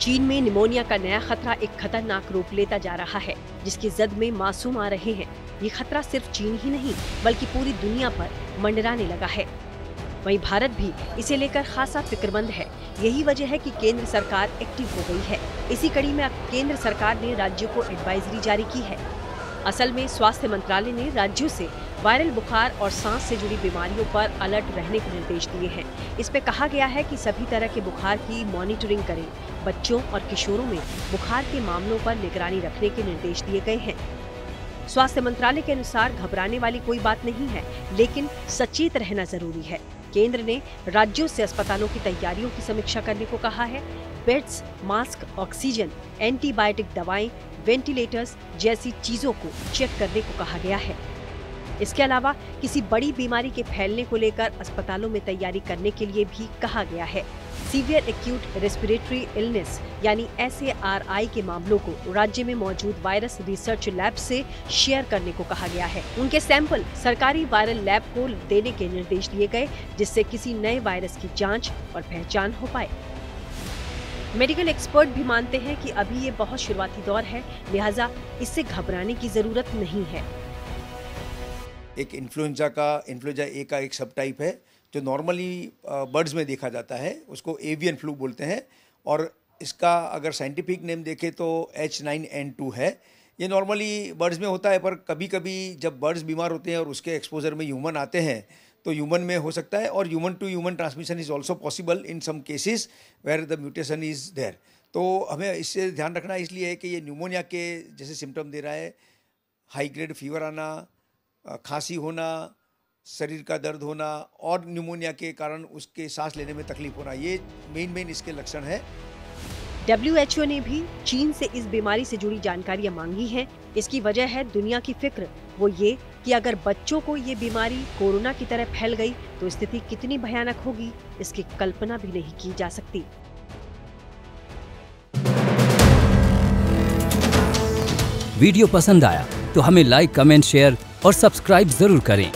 चीन में निमोनिया का नया खतरा एक खतरनाक रूप लेता जा रहा है, जिसकी जद में मासूम आ रहे हैं। ये खतरा सिर्फ़ चीन ही नहीं, बल्कि पूरी दुनिया पर मंडराने लगा है। वहीं भारत भी इसे लेकर खासा फिक्रमंद है। यही वजह है कि केंद्र सरकार एक्टिव हो गई है। इसी कड़ी में केंद्र सरकार ने राज्यों को एडवाइजरी जारी की है। असल में स्वास्थ्य मंत्रालय ने राज्यों से वायरल बुखार और सांस से जुड़ी बीमारियों पर अलर्ट रहने के निर्देश दिए हैं। इस पे कहा गया है कि सभी तरह के बुखार की मॉनिटरिंग करें। बच्चों और किशोरों में बुखार के मामलों पर निगरानी रखने के निर्देश दिए गए हैं। स्वास्थ्य मंत्रालय के अनुसार घबराने वाली कोई बात नहीं है, लेकिन सचेत रहना ज़रूरी है। केंद्र ने राज्यों से अस्पतालों की तैयारियों की समीक्षा करने को कहा है। बेड्स, मास्क, ऑक्सीजन, एंटीबायोटिक दवाएँ, वेंटिलेटर्स जैसी चीज़ों को चेक करने को कहा गया है। इसके अलावा किसी बड़ी बीमारी के फैलने को लेकर अस्पतालों में तैयारी करने के लिए भी कहा गया है। सीवियर एक्यूट रेस्पिरेटरी इलनेस, यानी एस के मामलों को राज्य में मौजूद वायरस रिसर्च लैब से शेयर करने को कहा गया है। उनके सैंपल सरकारी वायरल लैब को देने के निर्देश दिए गए, जिससे किसी नए वायरस की जाँच और पहचान हो पाए। मेडिकल एक्सपर्ट भी मानते हैं कि अभी ये बहुत शुरुआती दौर है, लिहाजा इससे घबराने की ज़रूरत नहीं है। एक इन्फ्लुएंजा का इन्फ्लुएंजा ए का एक सब टाइप है, जो नॉर्मली बर्ड्स में देखा जाता है, उसको एवियन फ्लू बोलते हैं, और इसका अगर साइंटिफिक नेम देखें तो एच नाइन एन टू है। ये नॉर्मली बर्ड्स में होता है, पर कभी कभी जब बर्ड्स बीमार होते हैं और उसके एक्सपोजर में ह्यूमन आते हैं तो ह्यूमन में हो सकता है, और human to human transmission is also possible in some cases where the mutation is there तो हमें इससे ध्यान रखना इसलिए है कि ये न्यूमोनिया के जैसे सिम्टम दे रहा है हाई ग्रेड फीवर आना खांसी होना शरीर का दर्द होना और न्यूमोनिया के कारण उसके सांस लेने में तकलीफ़ होना ये मेन मेन इसके लक्षण है। डब्ल्यू ने भी चीन से इस बीमारी से जुड़ी जानकारियाँ मांगी हैं। इसकी वजह है दुनिया की फ़िक्र। वो ये कि अगर बच्चों को ये बीमारी कोरोना की तरह फैल गई तो स्थिति कितनी भयानक होगी इसकी कल्पना भी नहीं की जा सकती। वीडियो पसंद आया तो हमें लाइक कमेंट शेयर और सब्सक्राइब ज़रूर करें।